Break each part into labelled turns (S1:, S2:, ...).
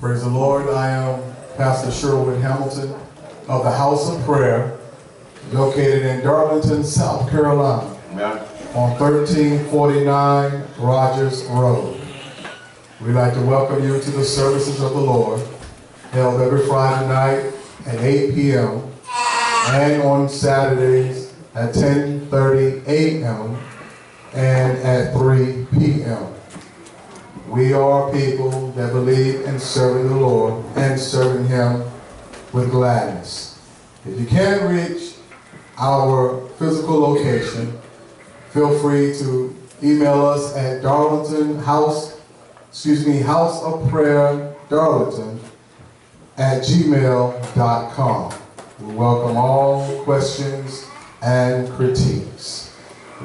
S1: Praise the Lord. I am Pastor Sherwood Hamilton of the House of Prayer, located in Darlington, South Carolina,
S2: Amen.
S1: on 1349 Rogers Road. We'd like to welcome you to the services of the Lord, held every Friday night at 8 p.m. and on Saturdays at 10:30 a.m. and at 3 p.m. We are people that believe in serving the Lord and serving Him with gladness. If you can't reach our physical location, feel free to email us at Darlington House, excuse me, House of Prayer Darlington at gmail.com. We welcome all questions and critiques.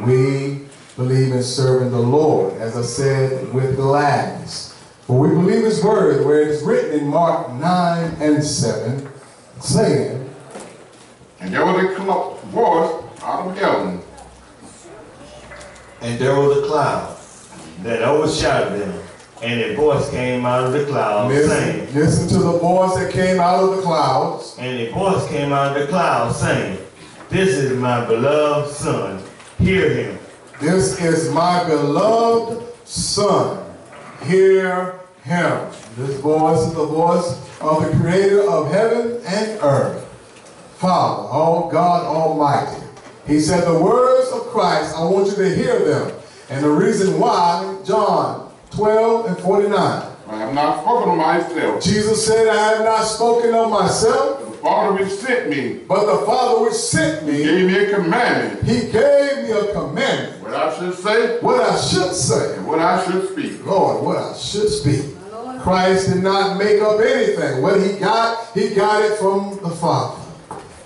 S1: We believe in serving the Lord, as I said, with gladness. For we believe His word, where it is written in Mark 9 and 7, saying,
S2: And there was a voice out of heaven,
S3: And there was a cloud that overshadowed them, and a voice came out of the cloud
S1: listen,
S3: saying,
S1: listen to the voice that came out of the clouds.
S3: and a voice came out of the cloud saying, This is my beloved son, hear him.
S1: This is my beloved Son. Hear him. This voice is the voice of the Creator of heaven and earth. Father, oh God Almighty. He said the words of Christ, I want you to hear them. And the reason why, John 12 and 49.
S2: I have not spoken of myself.
S1: Jesus said, I have not spoken of myself,
S2: Father which sent me
S1: but the Father which sent me,
S2: gave me a commandment,
S1: he gave me a commandment.
S2: what I should say
S1: What I should say.
S2: and what I should speak.
S1: Lord, what I should speak. Christ did not make up anything. What he got, he got it from the Father.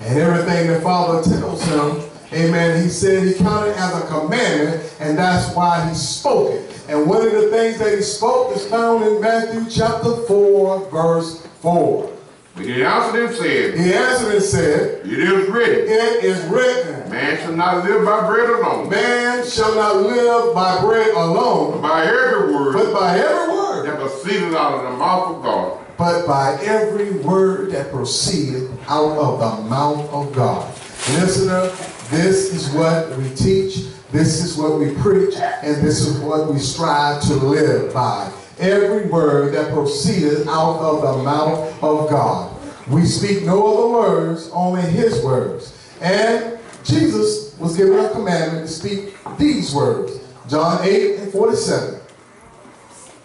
S1: And everything the Father tells him, amen, he said he counted as a commandment, and that's why he spoke it. And one of the things that he spoke is found in Matthew chapter 4, verse 4.
S2: But he answered and said,
S1: He answered and said,
S2: It is written,
S1: It is written,
S2: man shall not live by bread alone,
S1: man shall not live by bread
S2: but
S1: alone,
S2: by every word, but
S1: by every word
S2: that proceeded out of the mouth of God.
S1: but by every word that proceeded out of the mouth of God. Listener, this is what we teach, this is what we preach, and this is what we strive to live by. Every word that proceeded out of the mouth of God. We speak no other words, only His words. And Jesus was given a commandment to speak these words. John 8 and 47.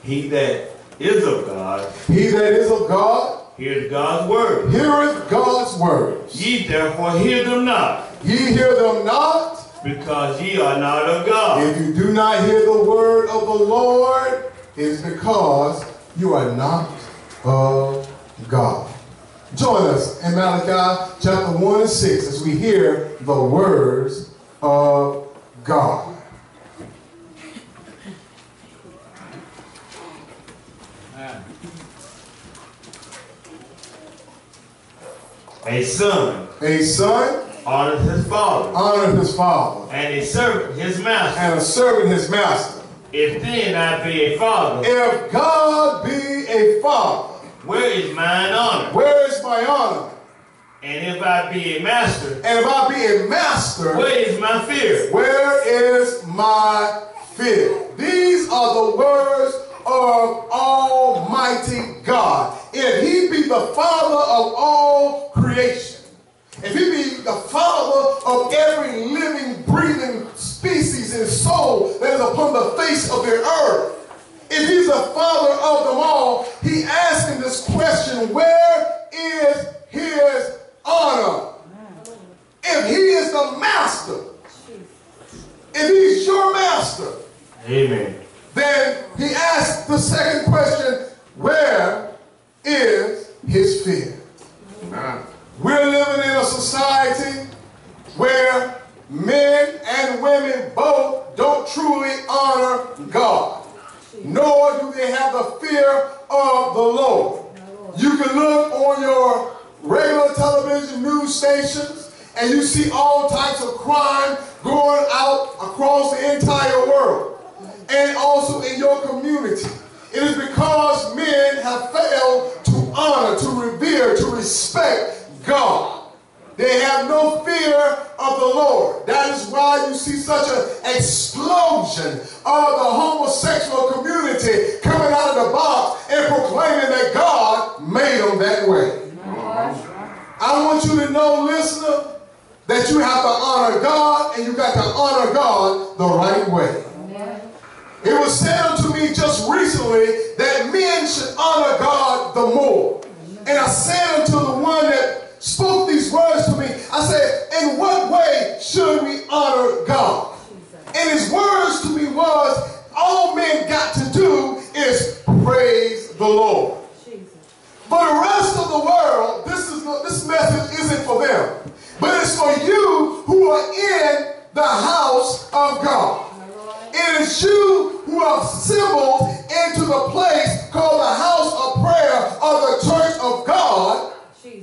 S3: He that is of God,
S1: He that is of God,
S3: hears God's word.
S1: heareth God's words.
S3: Ye therefore hear them not,
S1: Ye hear them not,
S3: because ye are not of God.
S1: if you do not hear the word of the Lord, is because you are not of God. Join us in Malachi chapter 1 and 6 as we hear the words of God.
S3: A son
S1: A son
S3: honors his father,
S1: honoreth his father,
S3: and a servant his master.
S1: and a servant his master.
S3: If then I be a father,
S1: If God be a father,
S3: where is mine honor?
S1: where is my honor?
S3: And if I be a master,
S1: And if I be a master,
S3: where is my fear?
S1: Where is my fear? These are the words of Almighty God. If He be the Father of all creation, if He be the Father of every living, breathing species and soul that is upon the face of the earth, if He's the Father of them all, He asking this question: Where is His honor? If He is the Master, if he's your master,
S3: Amen.
S1: then he asks the second question, where is his fear?
S2: Amen.
S1: We're living in a society where men and women both don't truly honor God, nor do they have the fear of the Lord. You can look on your regular television news stations and you see all types of crime going out across the entire world and also in your community. It is because men have failed to honor, to revere, to respect God. They have no fear of the Lord. That is why you see such an explosion of the homosexual community coming out of the box and proclaiming that God made them that way. I want you to know, listener, that you have to honor God and you got to honor God the right way. It was said unto me just recently that men should honor God the more. And I said unto the one that spoke should we honor God? And his words to me was, all men got to do is praise the Lord. For the rest of the world, this is this message isn't for them, but it's for you who are in the house of God. It is you who are assembled into the place called the house of prayer of the church of God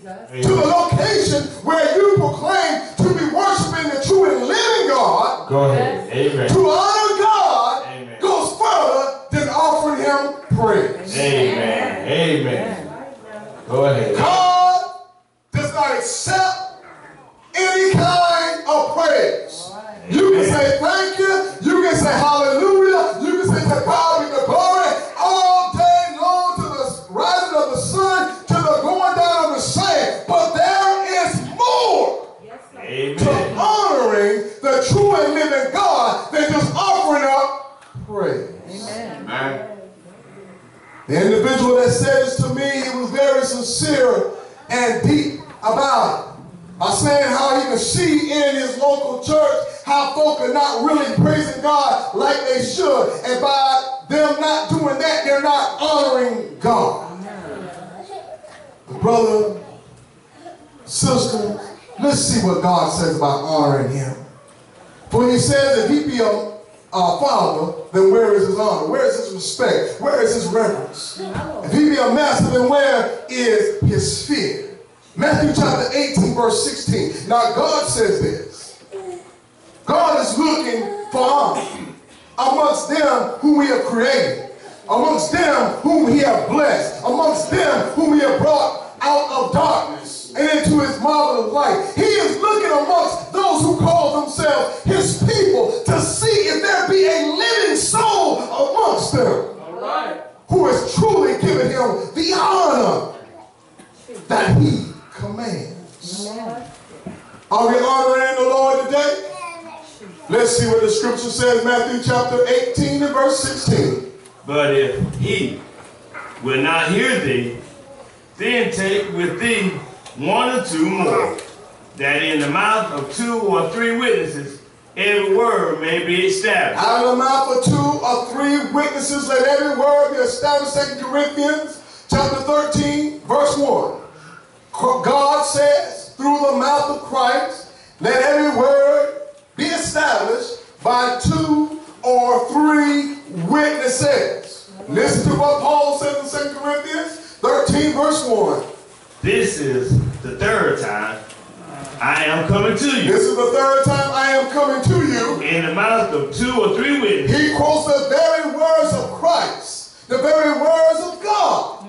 S1: to the location where you proclaim to be worshiping the true and living God.
S3: Go ahead. Amen.
S1: To honor God
S3: Amen.
S1: goes further than offering Him praise.
S3: Amen. Amen. Go ahead.
S1: Not really praising God like they should. And by them not doing that, they're not honoring God. Brother, sister, let's see what God says about honoring him. For he says if he be a, father, then where is his honor? Where is his respect? Where is his reverence? If he be a master, then where is his fear? Matthew chapter 18, verse 16. Now God says this. God is looking for honor amongst them whom we have created, amongst them whom he have blessed, amongst them whom he have brought out of darkness and into his marvelous light. He is looking amongst those who call themselves his people to see if there be a living soul amongst them who has truly given him the honor that he commands. Are we honoring the Lord today? Let's see what the scripture says, Matthew chapter 18 and verse 16.
S3: But if he will not hear thee, then take with thee one or two more, that in the mouth of two or three witnesses every word may be established.
S1: Out of the mouth of two or three witnesses, let every word be established. 2 Corinthians chapter 13, verse 1. God says, through the mouth of Christ, let every word be established by two or three witnesses. Listen to what Paul said in 2 Corinthians 13, verse 1.
S3: This is the third time I am coming to you.
S1: This is the third time I am coming to you.
S3: In the mouth of two or three witnesses,
S1: He quotes the very words of Christ, the very words of God.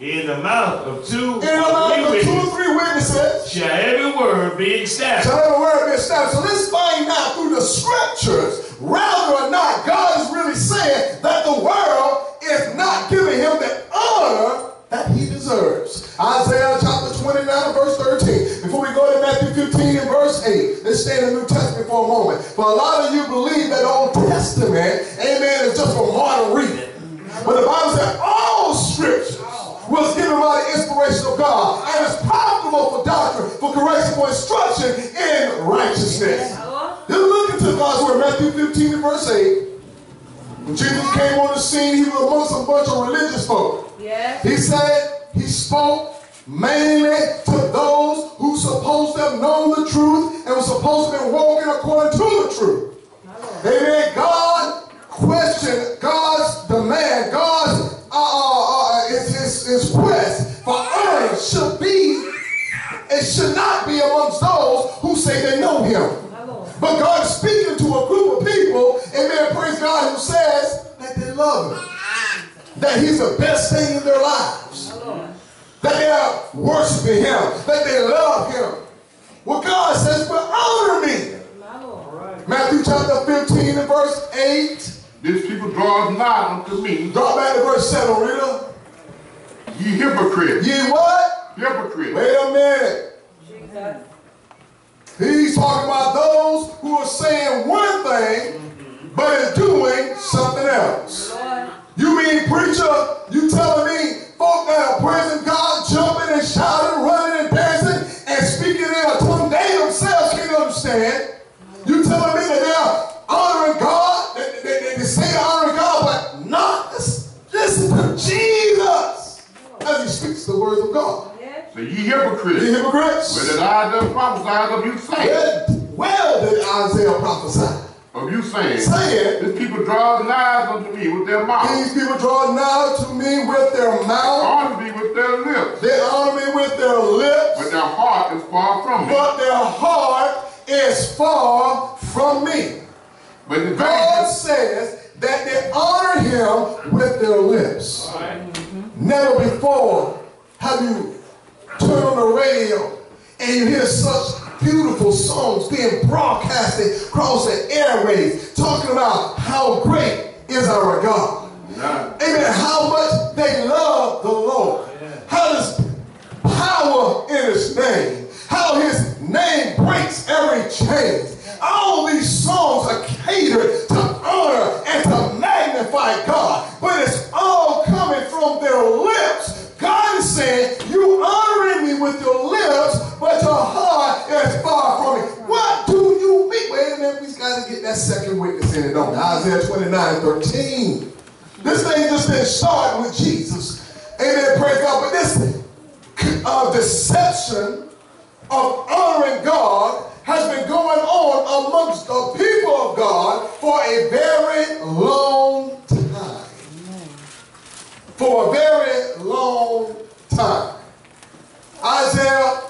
S3: In the mouth of two
S1: In the
S3: or
S1: mouth
S3: three
S1: of two
S3: witnesses,
S1: or three witnesses,
S3: shall every word be established.
S1: shall every word be established. So let's find out through the scriptures, rather or not, God is really saying that the world is not giving him the honor that he deserves. Isaiah chapter 29 verse 13. Before we go to Matthew 15 and verse 8, let's stay in the New Testament for a moment. For a lot of you believe that Old Testament, amen, is just for for instruction in righteousness. Then look into God's word, Matthew 15 and verse 8. When Jesus came on the scene, he was amongst a bunch of religious folk.
S4: Yes.
S1: He said he spoke mainly to those who supposed to have known the truth and were supposed to have been walking according to the truth. Amen. God it should not be amongst those who say they know him. But God is speaking to a group of people, amen, praise God, who says that they love him. that he's the best thing in their lives. That they are worshiping him, that they love him. Well, God says, but honor me. Matthew chapter 15 and verse 8.
S2: These people draw nigh unto me,
S1: Draw back to verse 7, Rita.
S2: ye hypocrites.
S1: Ye what?
S2: Hypocrites.
S1: Wait a minute. He's talking about those who are saying one thing, mm-hmm. but is doing something else. You mean, preacher, you telling me folk that are praising God, jumping and shouting, running and dancing, and speaking in a tongue they themselves can't understand. You telling me that they're honoring God, they, they, they, they say honoring God, but not listen to Jesus as he speaks the words of God.
S2: So ye hypocrites.
S1: The hypocrites.
S2: Where did Isaiah prophesy of you saying?
S1: Well, well did Isaiah prophesy,
S2: Of you saying.
S1: saying,
S2: These people draw nigh unto me with their mouth.
S1: These people draw nigh to me with their mouth,
S2: Honor me with their lips.
S1: they honor me with their lips.
S2: But
S1: lips,
S2: their heart is far from me.
S1: but their heart is far from me.
S2: But the
S1: God
S2: thing
S1: says that they honor him with their lips. Never before have you turned on the radio and you hear such beautiful songs being broadcasted across the airways talking about how great is our God. Amen. How much they love the Lord. How there's power in his name. How his name breaks every chain. All these songs are catered to honor and to magnify God. Is far from me. What do you mean? Wait a minute, we got to get that second witness in it, don't we? Isaiah 29, 13. This thing just didn't start with Jesus. Amen, praise God. But this uh, deception of honoring God has been going on amongst the people of God for a very long time. For a very long time. Isaiah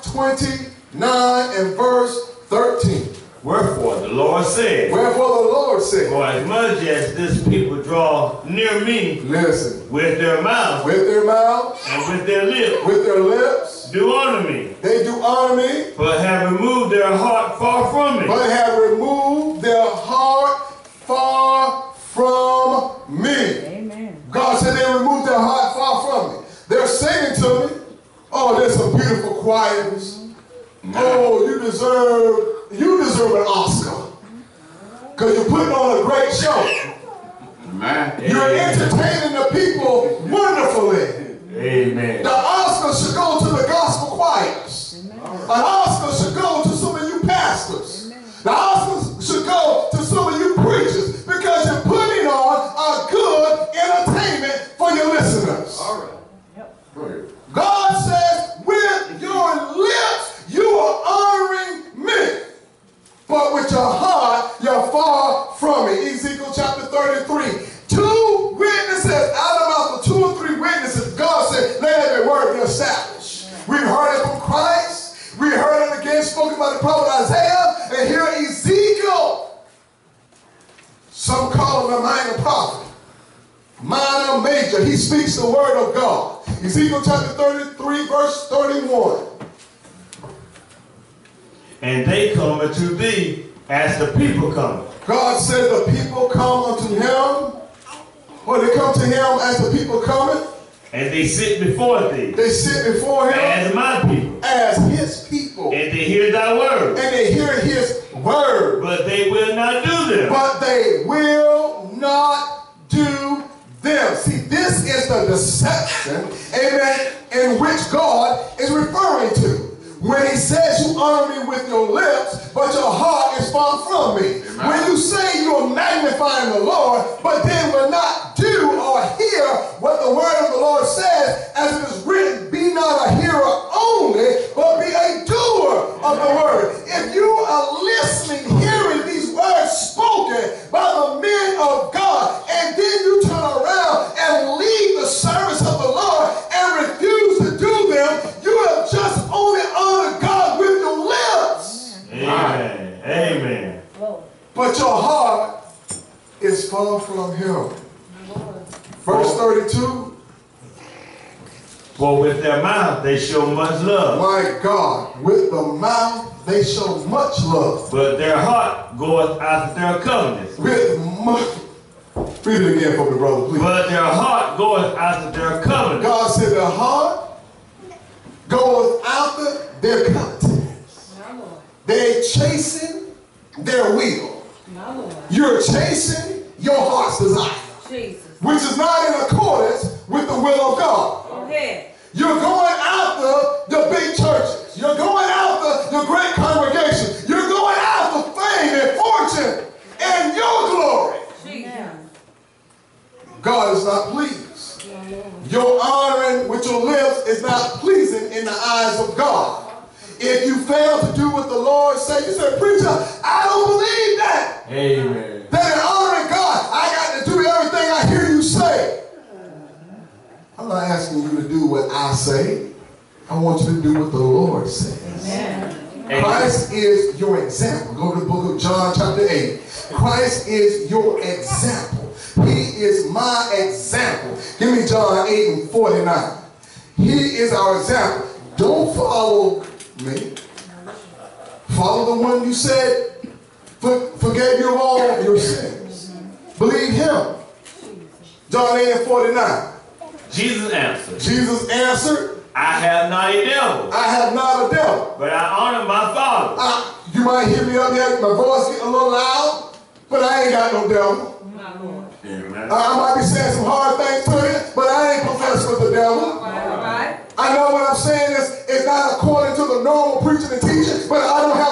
S1: 29 and verse 13.
S3: Wherefore the Lord said,
S1: Wherefore the Lord said,
S3: For as much as this people draw near me
S1: Listen,
S3: with their mouth
S1: with their mouth,
S3: and with their lips,
S1: with their lips,
S3: do honor me,
S1: they do honor me,
S3: but have removed their heart far from me.
S1: but have removed their heart far from me.
S4: Amen.
S1: God said they removed their heart far from me. They're singing to me. Oh, there's some beautiful choirs. Oh, you deserve you deserve an Oscar. Because you're putting on a great show.
S2: Man.
S1: You're entertaining the people wonderfully.
S3: Amen.
S1: The Oscar should go to the gospel choirs. An verse 31.
S3: And they come unto thee as the people come.
S1: God said the people come unto him. When they come to him as the people coming,
S3: And they sit before thee
S1: they sit before him
S3: as my people.
S1: as his people.
S3: And they hear thy word.
S1: And they hear his word,
S3: But they will not do them.
S1: but they will this is the deception, amen, in which God is referring to. When he says you honor me with your lips, but your heart is far from me.
S2: Amen.
S1: When you say you are magnifying the Lord, but then will not do or hear what the word of the Lord says, as it is written, be not a hearer only,
S3: they show much love,
S1: My God, with the mouth they show much love.
S3: but their heart goeth after their covetousness.
S1: With much. Read it again for me, brother, please.
S3: But their heart goeth after their covenant.
S1: God said the heart goes after their contents.
S4: My Lord.
S1: They're chasing their will. You're chasing your heart's desire,
S4: Jesus.
S1: which is not in accordance with the will of God.
S4: Go ahead.
S1: You're going after the big churches. You're going after the great congregations. You're going after fame and fortune and your glory.
S4: Jesus.
S1: God is not pleased. Your honoring with your lips is not pleasing in the eyes of God. If you fail to do what the Lord said, you say, preacher, I don't believe that.
S3: Amen.
S1: That in honoring God, I got to do everything I hear you say. I'm not asking you to do what I say. I want you to do what the Lord says.
S3: Amen.
S1: Christ is your example. Go to the book of John, chapter 8. Christ is your example. He is my example. Give me John 8 and 49. He is our example. Don't follow me. Follow the one you said for, forgave you of all your sins. Believe him. John 8 and 49.
S3: Jesus answered,
S1: Jesus answered,
S3: I have not a devil,
S1: I have not a devil.
S3: but I honor my Father.
S1: I, you might hear me up here. my voice getting a little loud, but I ain't got no devil.
S3: Amen.
S1: I, might be saying some hard things to you, but I ain't professed with the devil.
S4: Right.
S1: I know what I'm saying is, is not according to the normal preaching and teaching, but I don't have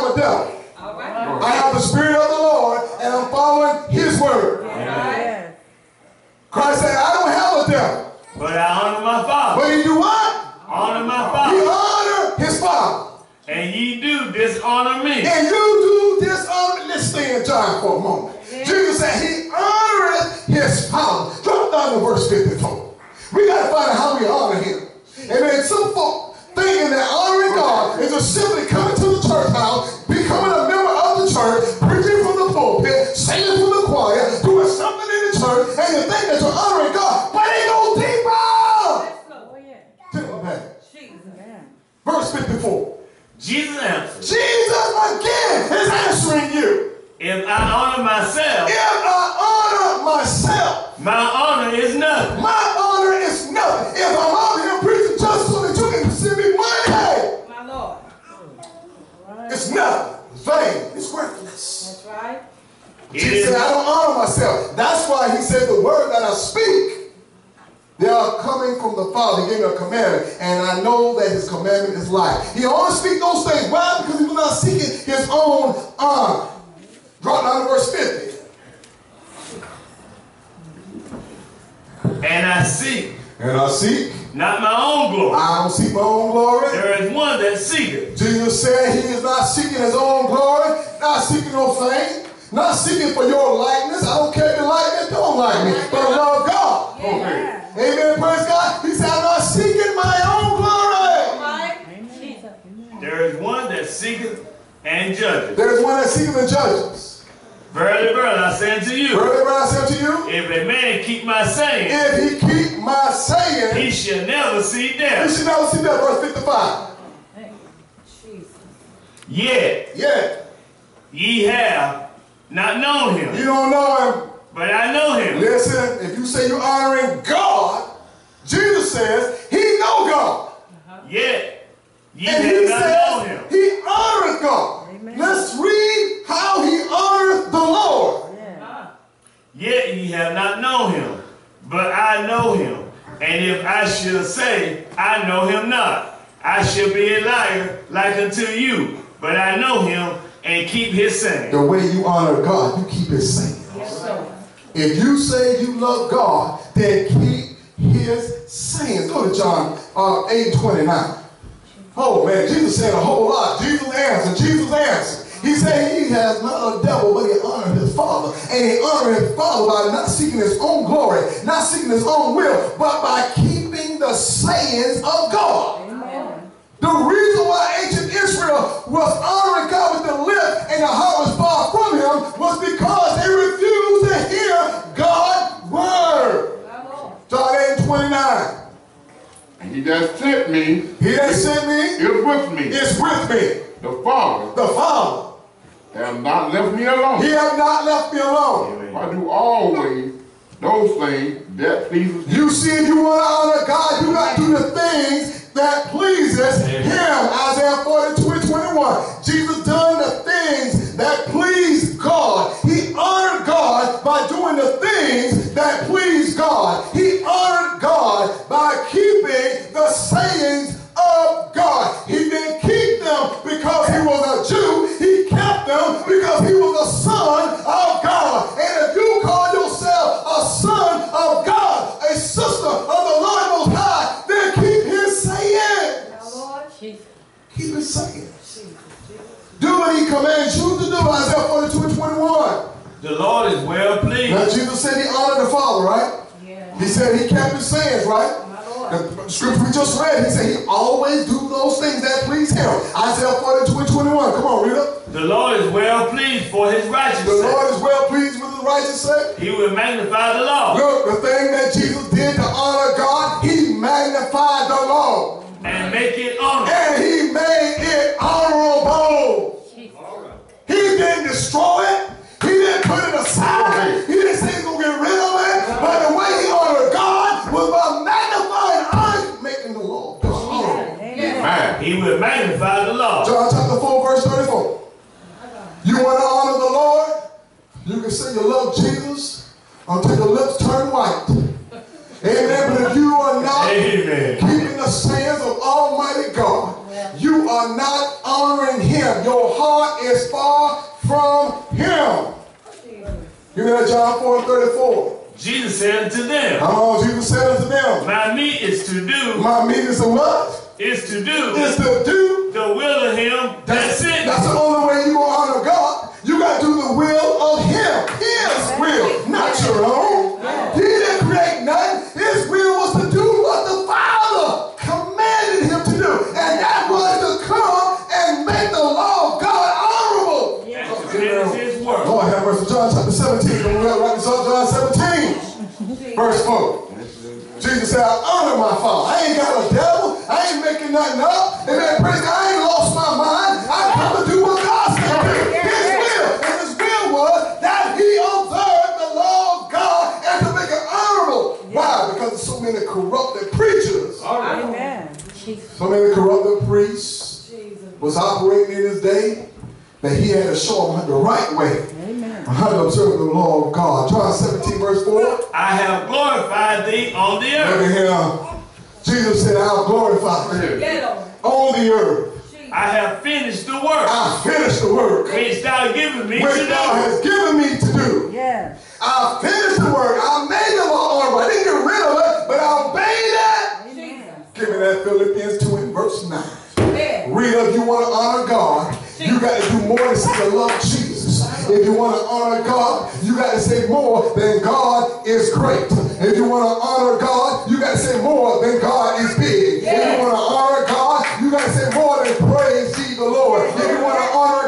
S3: If I honor myself,
S1: If I honor myself,
S3: my honor is nothing.
S1: my honor is nothing. If I'm out here preaching just so that you can send me money,
S4: My Lord.
S1: it's nothing. It's vain. It's worthless.
S4: That's right.
S3: It
S1: Jesus said, I don't honor myself. That's why he said the word that I speak, they are coming from the Father. He gave me a commandment, and I know that his commandment is life. He only speak those things. Why? Because he was not seeking his own honor. Drop down to verse 50.
S3: and I seek
S1: And I seek,
S3: not my own glory.
S1: I don't seek my own glory.
S3: There is one that seeketh.
S1: Jesus said he is not seeking his own glory, not seeking no fame, not seeking for your likeness. I don't care if you like me, don't like me, but I love God.
S4: Yeah.
S1: Amen. Praise God. He said, I'm not seeking my own glory.
S4: right.
S3: There is one that seeketh and judges.
S1: There's one that seeking the judges.
S3: Verily, verily, I say unto you,
S1: Verily, verily, I say to you,
S3: if a man keep my saying,
S1: if he keep my saying,
S3: he shall never see death.
S1: he
S3: death.
S1: should never see death. Verse 55.
S4: Jesus.
S3: Yet
S1: Yeah.
S3: ye have not known him.
S1: You don't know him.
S3: but I know him.
S1: Listen, if you say you're honoring God, Jesus says he know God. Uh-huh.
S3: Yet ye
S1: And
S3: have
S1: he
S3: not known
S1: says
S3: him.
S1: he honoreth God. Let's read how he honoreth the Lord.
S3: Yet ye have not known him, but I know him. And if I shall say, I know him not, I shall be a liar like unto you. But I know him and keep his saying.
S1: The way you honor God, you keep his saying.
S4: Yes, sir.
S1: If you say you love God, then keep his sayings. Go to John uh, 8 29. Oh man, Jesus said a whole lot. Jesus answered. Jesus answered. He said he has not a devil, but he honored his father. And he honored his father by not seeking his own glory, not seeking his own will, but by keeping the sayings of God. The reason why ancient Israel was honoring God with the lip and the heart was far from him was because they refused to hear God's word. John 8 29.
S2: And he that sent me
S1: He that sent me
S2: is with me.
S1: is with me.
S2: The Father
S1: The Father.
S2: Has not left me alone.
S1: He have not left me alone.
S2: I do always those things that pleases you.
S1: You see, if you want to honor God, you got to do the things that pleases Him. Isaiah 42 and 21. Jesus done the things that please God. He honored God by doing the things that please God. He honored God by keeping the sayings of God. He didn't keep them because he was a Jew. He them because he was the son of God.
S3: Magnify the law.
S1: John chapter 4, verse 34. You want to honor the Lord? You can say you love Jesus until your lips turn white. Amen. But if you are not
S3: Amen.
S1: keeping the sayings of Almighty God, you are not honoring Him. Your heart is far from Him. Give me that John 4 and 34.
S3: Jesus said unto them,
S1: How long Jesus said unto them?
S3: My meat is to do,
S1: My meat is to what?
S3: Is to do
S1: Is to do
S3: the will of him that
S1: That's,
S3: it.
S1: that's the only way you gonna honor God. You gotta do the will of Him. His will, not your own. Nothing up. Amen. Praise God. I ain't lost my mind. I come to do what God said to do. His will. And his will was that he observed the law of God and to make it honorable. Why? Because there's so many corrupted preachers.
S4: Amen. Jesus.
S1: So many corrupted priests
S4: Jesus.
S1: was operating in his day that he had to show them the right way.
S4: Amen.
S1: How to observe the law of God. John 17, verse 4.
S3: I have glorified thee on the
S1: Look
S3: earth.
S1: at here. Jesus said, I'll glorify you
S4: Get him.
S1: on the earth.
S3: I have finished the work
S1: I finished the work
S3: which thou given me to
S1: which thou
S3: do.
S1: hast given me to do.
S4: Yes.
S1: I finished the work. I made the law honorable. I didn't get rid of it, but I obeyed it.
S4: Amen.
S1: Give me that Philippians 2 and verse 9.
S4: Yeah.
S1: Read if you want to honor God, you got to do more than say you love Jesus. If you want to honor God, you got to say more than God is great. If you want to honor God, you got to say more than God is big. If you want to honor God, you got to say more than praise ye the Lord. If you want to honor